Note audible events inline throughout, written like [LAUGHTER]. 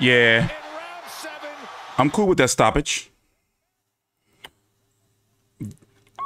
Yeah. I'm cool with that stoppage.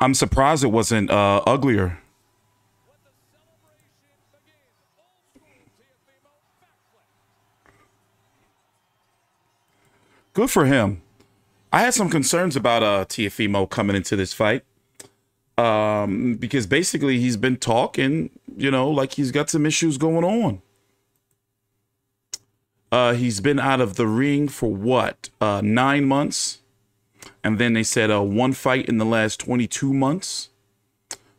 I'm surprised it wasn't uh, uglier. Good for him. I had some concerns about uh, Teofimo coming into this fight um, because basically he's been talking, you know, like he's got some issues going on. Uh, he's been out of the ring for what, uh, nine months? And then they said uh, one fight in the last 22 months.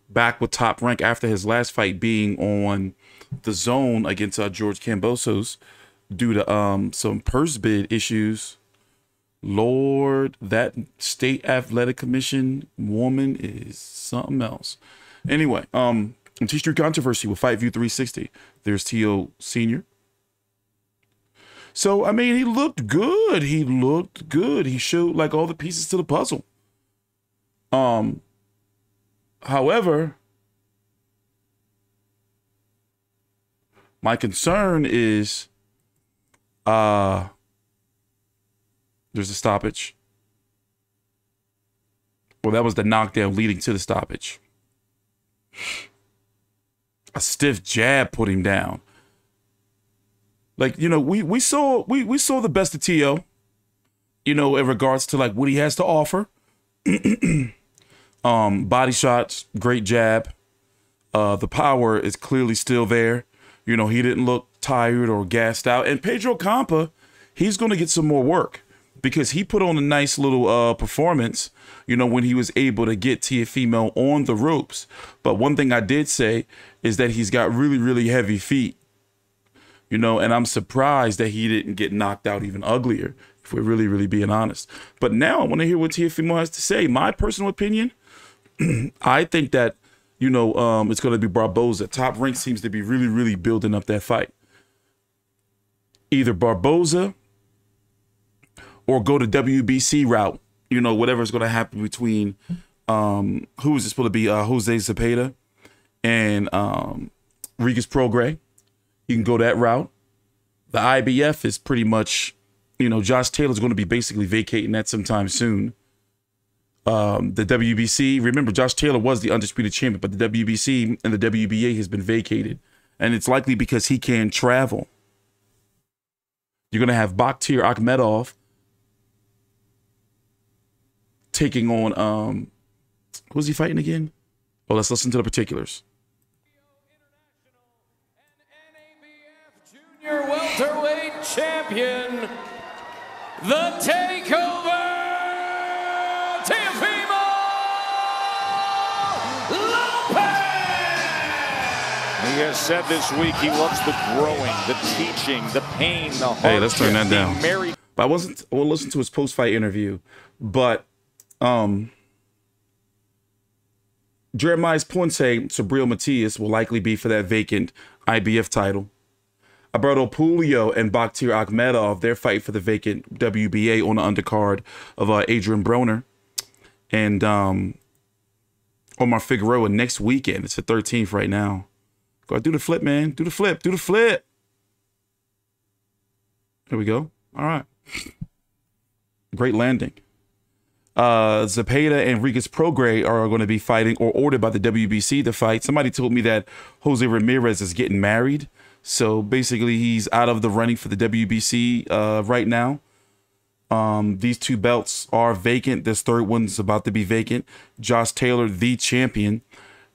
Back with top rank after his last fight being on the zone against uh, George Kambosos due to um, some purse bid issues. Lord, that state athletic commission woman is something else. Anyway, um, T Street controversy with Fight View 360. There's T.O. Senior. So I mean, he looked good. He looked good. He showed like all the pieces to the puzzle. Um. However, my concern is, uh, there's a stoppage. Well, that was the knockdown leading to the stoppage. A stiff jab put him down. Like, you know, we we saw we we saw the best of T.O., you know, in regards to like what he has to offer. [CLEARS THROAT] um, body shots, great jab. Uh, the power is clearly still there. You know, he didn't look tired or gassed out. And Pedro Campa, he's going to get some more work because he put on a nice little uh, performance, you know, when he was able to get Teofimo on the ropes. But one thing I did say is that he's got really, really heavy feet, you know, and I'm surprised that he didn't get knocked out even uglier, if we're really, really being honest. But now I want to hear what Teofimo has to say. My personal opinion, [CLEARS THROAT] I think that, you know, um, it's going to be Barboza. Top Rank seems to be really, really building up that fight. Either Barboza or go to WBC route. You know, whatever's going to happen between um, who is it supposed to be? Uh, Jose Zepeda and um, Regis Prograis. You can go that route. The IBF is pretty much, you know, Josh Taylor's going to be basically vacating that sometime soon. Um, the WBC, remember, Josh Taylor was the undisputed champion, but the WBC and the WBA has been vacated. And it's likely because he can travel. You're going to have Bakhtir Akhmedov taking on um who's he fighting again? Oh, let's listen to the particulars. Welterweight champion, the takeover, Teofimo Lopez. He has said this week he loves the growing, the teaching, the pain, the hardship. Hey, let's turn that down. Married But I wasn't I will listen to his post fight interview, but um Jeremias Ponce, Subriel Matias will likely be for that vacant IBF title. Alberto Puello and Bakhtir Akhmedov, their fight for the vacant WBA on the undercard of uh, Adrien Broner. And um, Omar Figueroa next weekend. It's the 13th right now. Go do the flip, man. Do the flip. Do the flip. There we go. All right. Great landing. Uh, Zepeda and Regis Prograis are going to be fighting or ordered by the WBC to fight. Somebody told me that Jose Ramirez is getting married. So basically, he's out of the running for the WBC uh, right now. Um, these two belts are vacant. This third one's about to be vacant. Josh Taylor, the champion,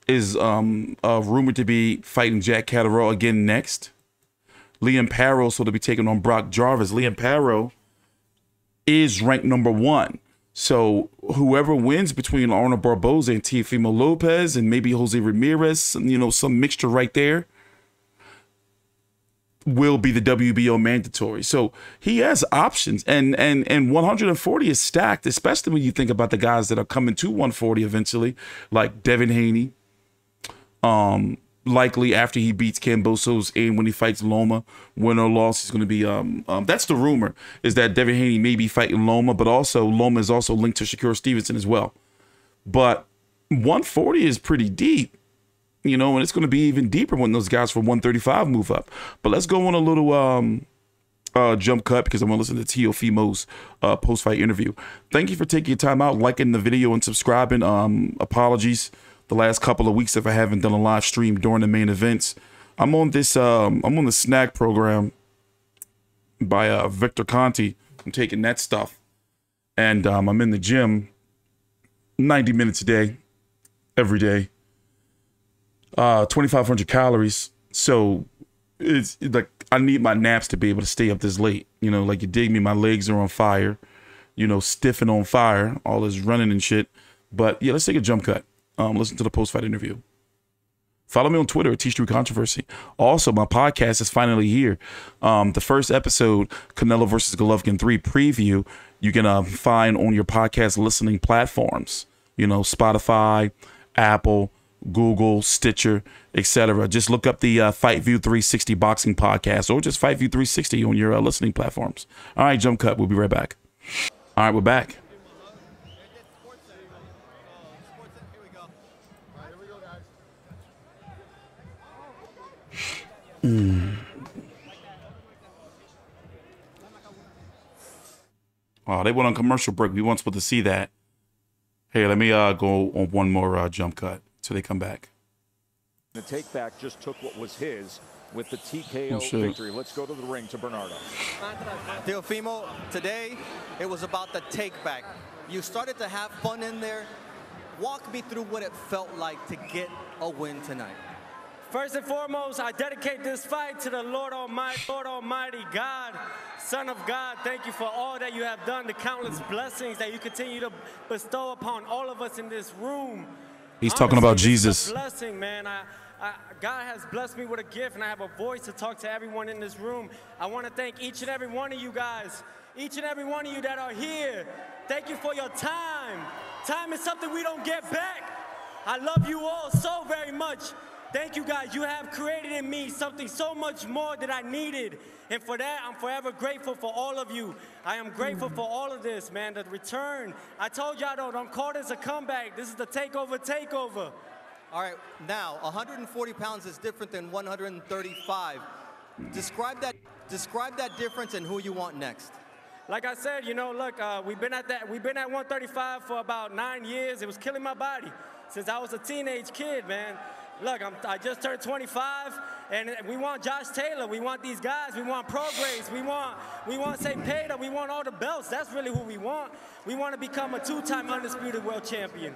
is um, uh, rumored to be fighting Jack Catterall again next. Liam Paro, so to be taking on Brock Jarvis. Liam Paro is ranked number one. So whoever wins between Arnold Barboza and Teofimo Lopez and maybe Jose Ramirez, you know, some mixture right there, will be the WBO mandatory. So he has options, and and and 140 is stacked, especially when you think about the guys that are coming to 140 eventually, like Devin Haney. Um, likely after he beats Kambosos and when he fights Loma, win or loss, he's going to be. Um, um, that's the rumor is that Devin Haney may be fighting Loma, but also Loma is also linked to Shakur Stevenson as well. But 140 is pretty deep, you know, and it's going to be even deeper when those guys from 135 move up. But let's go on a little um uh, jump cut because I'm gonna listen to Teofimo's uh, post fight interview. Thank you for taking your time out, liking the video, and subscribing. Um, apologies the last couple of weeks if I haven't done a live stream during the main events. I'm on this. Um, I'm on the SNAC program by uh, Victor Conte. I'm taking that stuff, and um, I'm in the gym 90 minutes a day, every day. Uh, 2,500 calories. So it's like I need my naps to be able to stay up this late. You know, like you dig me, my legs are on fire. You know, stiff and on fire. All this running and shit. But yeah, let's take a jump cut. Um, listen to the post fight interview. Follow me on Twitter at T Street Controversy. Also, my podcast is finally here. Um, the first episode, Canelo versus Golovkin 3 preview, you can uh, find on your podcast listening platforms. You know, Spotify, Apple, Google, Stitcher, etc. Just look up the uh, Fight View 360 boxing podcast or just Fight View 360 on your uh, listening platforms. All right, jump cut. We'll be right back. All right, we're back. Mm. Oh, they went on commercial break. We weren't supposed to see that. Hey, let me uh, go on one more uh, jump cut till they come back. The takeback just took what was his with the TKO Oh, victory. Let's go to the ring to Bernardo. Teofimo, today it was about the take back. You started to have fun in there. Walk me through what it felt like to get a win tonight. First and foremost, I dedicate this fight to the Lord Almighty, Lord Almighty God, Son of God. Thank you for all that you have done, the countless blessings that you continue to bestow upon all of us in this room. He's talking about Honestly, this is a Jesus. blessing, man. I, I, God has blessed me with a gift, and I have a voice to talk to everyone in this room. I want to thank each and every one of you guys, each and every one of you that are here. Thank you for your time. Time is something we don't get back. I love you all so very much. Thank you guys. You have created in me something so much more that I needed. And for that, I'm forever grateful for all of you. I am grateful for all of this, man. The return. I told y'all, though, don't call this a comeback. This is the takeover, takeover. All right, now 140 pounds is different than 135. Describe that. Describe that difference and who you want next. Like I said, you know, look, uh, we've been at that. We've been at 135 for about nine years. It was killing my body since I was a teenage kid, man. Look, I'm, I just turned 25, and we want Josh Taylor. We want these guys. We want Prograis. We want we want Zepeda. We want all the belts. That's really who we want. We want to become a two-time undisputed world champion.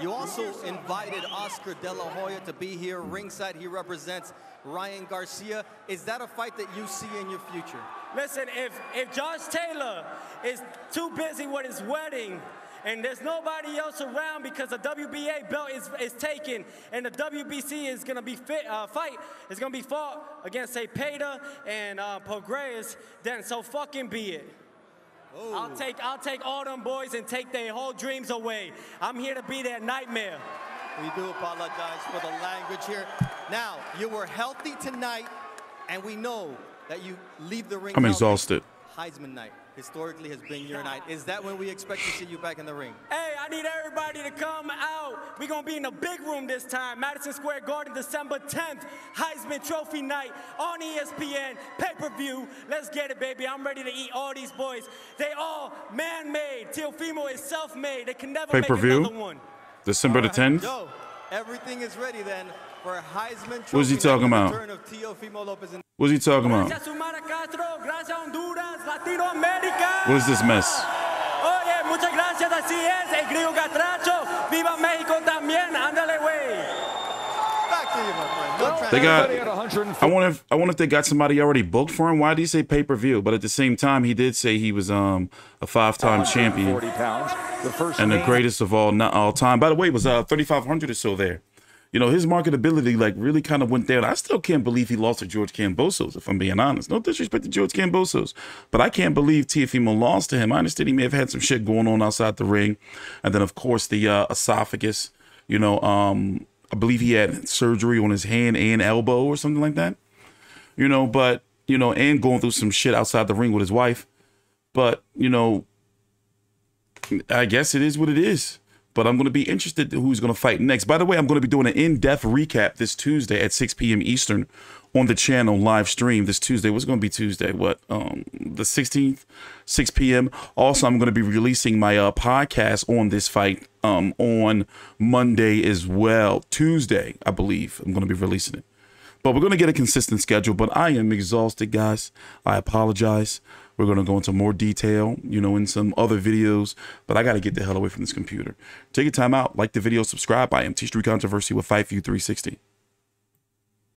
You also invited Oscar De La Hoya to be here ringside. He represents Ryan Garcia. Is that a fight that you see in your future? Listen, if if Josh Taylor is too busy with his wedding and there's nobody else around because the WBA belt is, is taken and the WBC is gonna be fit, uh, fight is gonna be fought against Zepeda and uh, Prograis, then so fucking be it. I'll take I'll take all them boys and take their whole dreams away. I'm here to be their nightmare. We do apologize for the language here. Now, you were healthy tonight, and we know that you leave the ring. I'm healthy. exhausted. Heisman night historically has been your night. Is that when we expect to see you back in the ring? Hey, I need everybody to come out. We're gonna be in the big room this time. Madison Square Garden, December 10th. Heisman Trophy night on E ESPN, pay-per-view. Let's get it, baby. I'm ready to eat all these boys. They all man-made. Teofimo is self-made. They can never Pay-per-view? make another one. December the 10th. Yo, everything is ready then for Heisman Trophy What is he night, talking the about? Return of Teofimo Lopez in What's he talking about? Gracias, Xiomara Castro. Gracias, Honduras. Latinoamérica. What is this mess? Oye, muchas gracias. Así es. El grillo Catracho. Viva México también. Ándale, güey. Back to you, my friend. No They got. Everybody at 140. I wonder if I wonder if they got somebody already booked for him. Why did he say pay per view? But at the same time, he did say he was um a five time champion pounds. The first and the greatest of all not all time. By the way, it was uh 3500 or so there. You know his marketability like really kind of went down. I still can't believe he lost to George Kambosos. If I'm being honest, no disrespect to George Kambosos, but I can't believe Teofimo lost to him. I understand he may have had some shit going on outside the ring, and then of course the uh, esophagus. You know, um, I believe he had surgery on his hand and elbow or something like that. You know, but you know, and going through some shit outside the ring with his wife. But you know, I guess it is what it is. But I'm going to be interested in who's going to fight next. By the way, I'm going to be doing an in-depth recap this Tuesday at 6 p.m. Eastern on the channel live stream this Tuesday. What's going to be Tuesday? What um the 16th, 6 p.m. Also, I'm going to be releasing my uh, podcast on this fight um on Monday as well. Tuesday, I believe. I'm going to be releasing it. But we're going to get a consistent schedule. But I am exhausted, guys. I apologize. We're going to go into more detail, you know, in some other videos. But I got to get the hell away from this computer. Take your time out. Like the video. Subscribe. I am T Street Controversy with Fight View 360.